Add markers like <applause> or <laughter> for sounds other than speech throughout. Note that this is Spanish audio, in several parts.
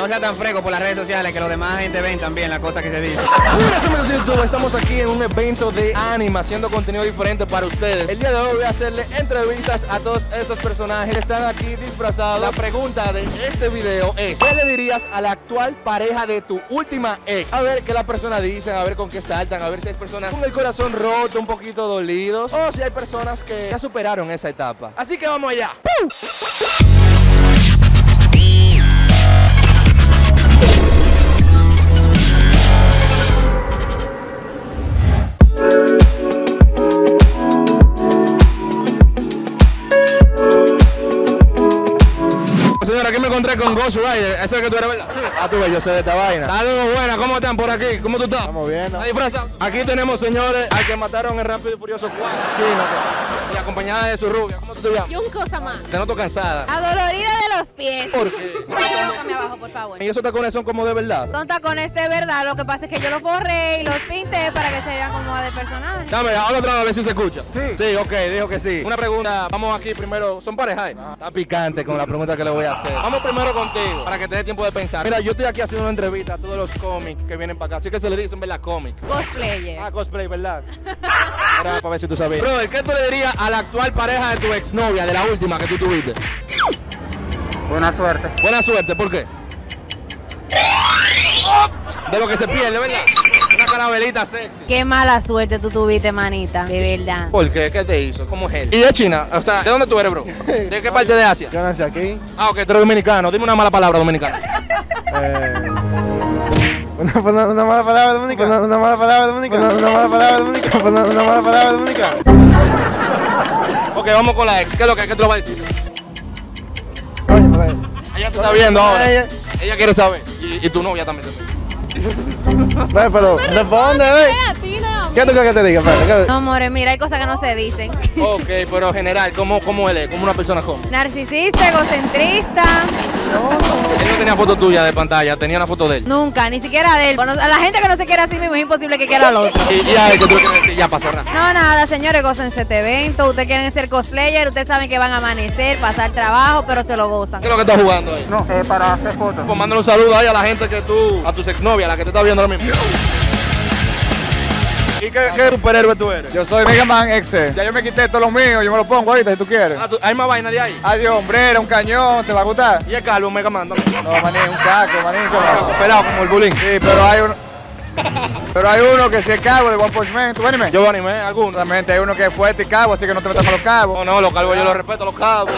no sea tan fresco por las redes sociales, que los demás gente ven también las cosas que se dicen. Buenas amigos de YouTube, estamos aquí en un evento de anime haciendo contenido diferente para ustedes. El día de hoy voy a hacerle entrevistas a todos estos personajes que están aquí disfrazados. La pregunta de este video es, ¿qué le dirías a la actual pareja de tu última ex? A ver qué las personas dicen, a ver con qué saltan, a ver si hay personas con el corazón roto, un poquito dolidos, o si hay personas que ya superaron esa etapa. Así que vamos allá. Señora, Ghost Rider. Ese es que tú eres, ¿verdad? Ah, tú ves, yo sé de esta vaina. Saludos, buenas. ¿Cómo están por aquí? ¿Cómo tú estás? Estamos bien, ¿no? Aquí tenemos, señores, al que mataron en Rápido y Furioso 4. Sí, no, y acompañada de su rubia. ¿Cómo tú te llamas? Y un cosa más. Te noto cansada. Adolorida de los pies. ¿Por qué? Colócame abajo, por favor. ¿Y esos tacones son como de verdad? Son tacones de verdad, lo que pasa es que yo los forré y los pinté para que se vean como de personaje. Dame, ahora otra vez a ver si se escucha. Sí. Sí, ok, dijo que sí. Una pregunta, vamos aquí primero. ¿Son pareja? eh? Está picante con la pregunta que le voy a hacer. Vamos primero contigo, para que te dé tiempo de pensar. Mira, yo estoy aquí haciendo una entrevista a todos los cómics que vienen para acá. Así que se le dicen, ¿verdad? Cómic. Cosplayer. Ah, cosplay, ¿verdad? <laughs> Era para ver si tú sabías. Brother, ¿qué tú le dirías a la actual pareja de tu exnovia, de la última que tú tuviste? Buena suerte. Buena suerte, ¿por qué? De lo que se pierde, ¿verdad? Una carabelita sexy. Qué mala suerte tú tuviste, manita. De verdad. ¿Por qué? ¿Qué te hizo? ¿Cómo es él? ¿Y de China? O sea, ¿de dónde tú eres, bro? <laughs> ¿De qué parte de Asia? Yo nací aquí. Ah, ok, tú eres dominicano. Dime una mala palabra dominicana. Eh, una, una, una mala palabra dominicana. Una, una mala palabra dominicana. Una, una mala palabra dominicana. Una, una mala palabra dominicana. Ok, vamos con la ex. ¿Qué es lo que, qué te lo va a decir? Oye. Ella te está viendo ahora. Ella- Ella quiere saber. Y, y tu novia también. Ve, pero responde, ve. ¿Qué tú quieres que te diga? Espérate, ¿qué- No, amores, mira, hay cosas que no se dicen. Ok, pero en general, ¿cómo, cómo él es? ¿Cómo una persona como? Narcisista, egocentrista. Él no tenía foto tuya de pantalla, tenía una foto de él. Nunca, ni siquiera de él. Bueno, a la gente que no se quiere así mismo es imposible que quiera al otro. Y, y a él que tú quieres decir ya para cerrar. No, nada, señores, gócense este evento. Ustedes quieren ser cosplayer, ustedes saben que van a amanecer, pasar trabajo, pero se lo gozan. ¿Qué es lo que estás jugando ahí? No, eh, para hacer fotos. Pues mándale un saludo ahí a la gente que tú, a tus exnovias, a la que te está viendo ahora mismo. ¿Y qué, qué superhéroe tú eres? Yo soy Mega Man Excel. Ya yo me quité todo lo mío, yo me lo pongo ahorita si tú quieres. Ah, tú- ¿Hay más vaina de ahí? Adiós, hombrera, un cañón, ¿te va a gustar? ¿Y el calvo, un Mega Man? también? No, maní, un caco, maní. Pelado, pelado como el bullying. Sí, pero hay uno. Pero hay uno que sí es cabo de One Punch Man. ¿Tú venime? Yo animé alguno. Solamente hay uno que es fuerte y cabo, así que no te metas con los cabos. No, no, los calvos yo los respeto, los cabos.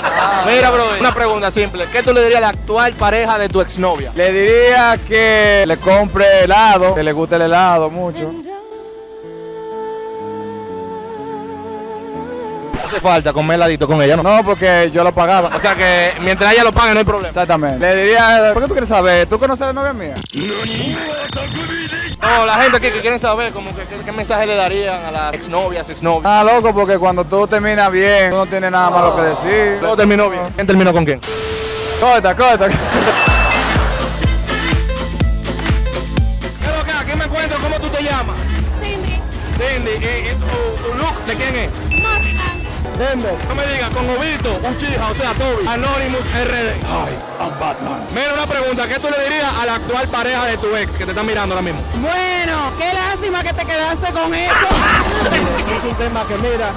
Mira, bro, una pregunta simple. ¿Qué tú le dirías a la actual pareja de tu exnovia? Le diría que le compre helado, que le guste el helado mucho. Hace falta comer heladito con ella, ¿no? No, porque yo lo pagaba. O sea que mientras ella lo pague no hay problema. Exactamente. Le diría, ¿por qué tú quieres saber? ¿Tú conoces a la novia mía? No, la gente aquí que quieren saber como que qué, qué mensaje le darían a las exnovias, exnovias. Ah, loco, porque cuando tú terminas bien, tú no tienes nada malo que decir. Todo terminó bien. ¿Quién terminó con quién? Corta, corta. ¿Qué es lo que? Aquí me encuentro, ¿cómo tú te llamas? Cindy. Cindy, ¿y, y tu, tu look de quién es? No me digas, con Obito, un chija, o sea, Toby, Anonymous RD. Ay, I'm Batman. Mira una pregunta, ¿qué tú le dirías a la actual pareja de tu ex que te está mirando ahora mismo? Bueno, qué lástima que te quedaste con eso. Es un tema que mira,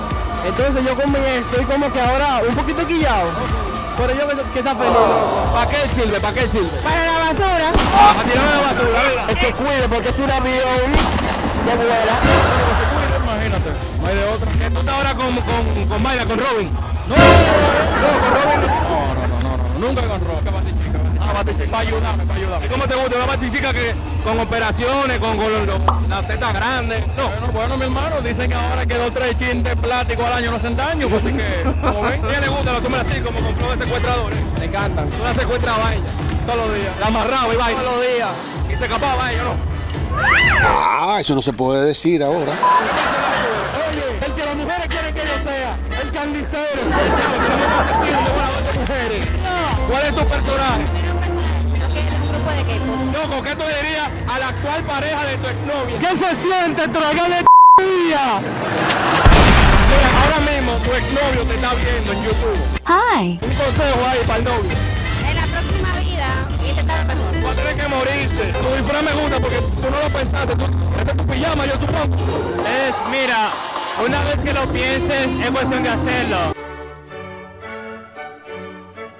entonces yo con mi ex estoy como que ahora un poquito quillado. Pero yo que, esa feliz. ¿Para qué él sirve? ¿Para qué él sirve? Para la basura. Para tirarme la basura, se cuide porque es un avión que vuela. Imagínate, no hay de otra. Que tú estás ahora con, con, con Mayra, con Robin. No, no, con Robin. No, no, no, no, no, nunca con Robin. ¿Qué batichica? Ah, batichica. Para ayudarme, para ayudarme. ¿Y cómo te gusta una batichica que con operaciones, con, con las tetas grandes? No. Bueno, bueno, mi hermano, dicen que ahora que dos tres chin de plástico al año no hacen daño, pues así que, como ven, ¿A quién le gusta los hombres así, como con flow de secuestradores? me encantan. Tú la secuestrabas a ella. Todos los días. La amarraba y va. Todos los días. Y se escapaba a ella, ¿no? Ah, eso no se puede decir ahora. Oye, el que las mujeres quieren que yo sea, el carnicero. <laughs> ¿Cuál es tu personaje? Loco, ¿qué tú dirías a la actual pareja de tu exnovia? ¿Qué se siente tragarle día? Mira, ahora mismo tu exnovio te está viendo en YouTube. Hi. Un consejo ahí para el novio. Vida, intentar mejor. ahora me gusta porque tú no lo pensaste. Tú, ese es tu pijama, yo supongo. Es, mira, una vez que lo pienses, es cuestión de hacerlo.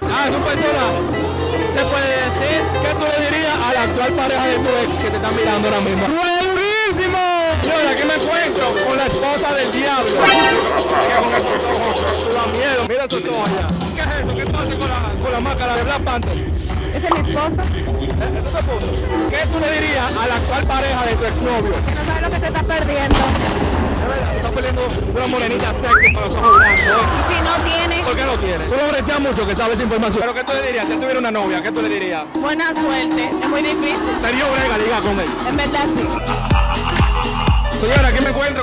Ah, es un personaje. Se puede decir. ¿Qué tú le dirías a la actual pareja de tu ex que te está mirando ahora mismo? Encuentro con la esposa del diablo. <laughs> Mira con miedo. Mira esos ojos allá. ¿Qué es eso? ¿Qué tú haces con la, con la máscara de Black Panther? Esa es mi esposa. ¿Eh? ¿Eso se puso? ¿Qué tú le dirías a la actual pareja de tu exnovio? Que no sabe lo que se está perdiendo. Es verdad, estás peleando una morenita sexy con los ojos blancos. ¿eh? Y si no tiene, ¿Por qué no tienes? Tú lo brechas mucho que sabes información. ¿Pero qué tú le dirías? Si él tuviera una novia, ¿qué tú le dirías? buena suerte. Es muy difícil. Sería brega ligar con él. En verdad sí.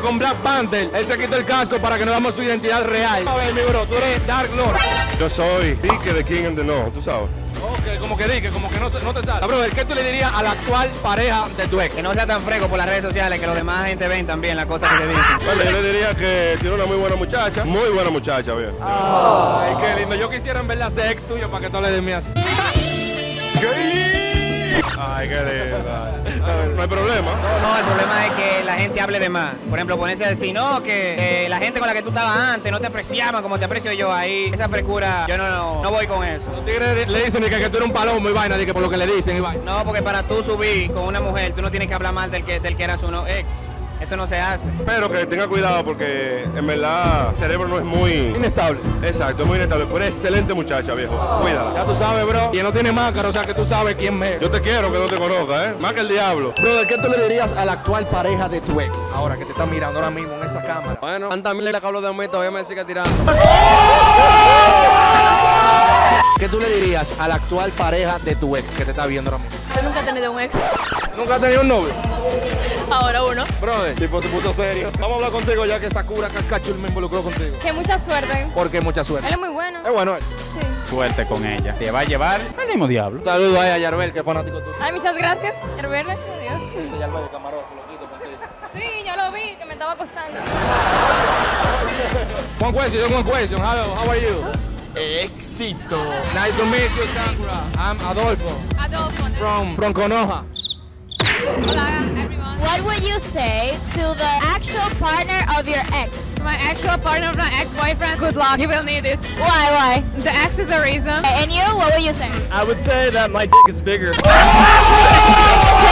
Con Black Panther. Él se quitó el casco para que no veamos su identidad real. A ver, mi bro, tú eres Dark Lord. Yo soy Dique de King and the No, tú sabes. Ok, como que dije, como que no, no te sale. Brother, ¿qué tú le dirías a la actual pareja de tu ex? Que no sea tan fresco por las redes sociales, que los demás gente ven también las cosas que te dicen. Bueno, yo le diría que tiene una muy buena muchacha. Muy buena muchacha, bien. Ay, qué lindo. Yo quisiera en verdad ser ex tuyo para que tú le des mi así. Ay, qué linda. No hay problema. No, el problema es que la gente hable de más. Por ejemplo, ponerse a decir, no, que eh, la gente con la que tú estabas antes no te apreciaba como te aprecio yo ahí. Esa frescura, yo no, no, no voy con eso. Los tigres le dicen que, que tú eres un palomo y vaina, que por lo que le dicen y vaina. No, porque para tú subir con una mujer, tú no tienes que hablar mal del que, del que era su no- ex. Eso no se hace. Pero que tenga cuidado porque en verdad el cerebro no es muy Inestable. Exacto, es muy inestable. Pero es excelente muchacha, viejo. Cuídala. Ya tú sabes, bro. Y él no tiene máscara, o sea que tú sabes quién es. Yo te quiero que no te conozca, ¿eh? Más que el diablo. Brother, ¿qué tú le dirías a la actual pareja de tu ex? Ahora que te está mirando ahora mismo en esa cámara. Bueno, tanta mierda que hablo de mí todavía me sigue tirando. ¿Qué tú le dirías a la actual pareja de tu ex que te está viendo ahora mismo? Yo nunca he tenido un ex. ¿Nunca has tenido un novio? <laughs> Ahora uno. Brother, tipo se puso serio. Vamos a hablar contigo ya que Sakura Kakachu me involucró contigo. Que mucha suerte. Porque mucha suerte. Él es muy bueno. Es bueno él. Sí. Suerte con ella. Te va a llevar al mismo diablo. Saludos ahí a Yarbel, que es fanático tuyo. Ay, muchas gracias. Verle. Adiós. Este Yarbel, el camarógrafo, loquito contigo. Sí, yo lo vi, que me estaba acostando. One question, one question. Hello, how are you? Éxito. Nice to meet you, Sakura. I'm Adolfo Adolfo. from, from Konoha. Hola. What would you say to the actual partner of your ex? My actual partner of my ex-boyfriend. Good luck. You will need it. Why, why? The ex is a reason. And you, what would you say? I would say that my dick is bigger. <laughs>